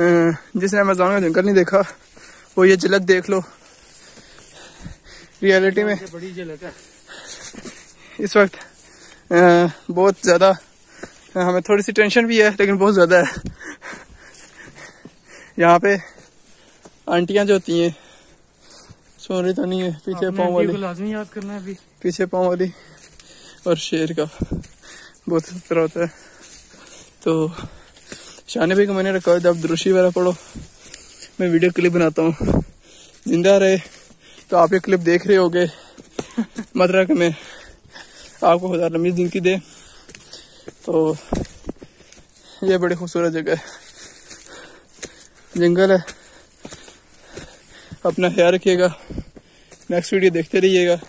जिसने अमेजोन का जंगल नहीं देखा वो ये झलक देख लो। रियलिटी में। बड़ी झलक है। इस वक्त बहुत ज़्यादा हमें थोड़ी सी टेंशन भी है लेकिन बहुत ज़्यादा है। यहाँ पे आंटियाँ जो होती हैं सो रही तो नहीं है पीछे पाँव वाली। याद करना है अभी। पीछे पाँव वाली और शेर का। बहुत खतरा होता है। तो शानी भाई को मैंने रखा जब द्रुशी वाला पढ़ो। मैं वीडियो क्लिप बनाता हूँ। ज़िंदा रहे तो आप ये क्लिप देख रहे होगे। मतलब कि मैं। आपको खुदा लंबी ज़िंदगी दे। तो ये बड़ी खूबसूरत जगह है। जंगल है। अपना ख्याल रखिएगा। नेक्स्ट वीडियो देखते रहिएगा।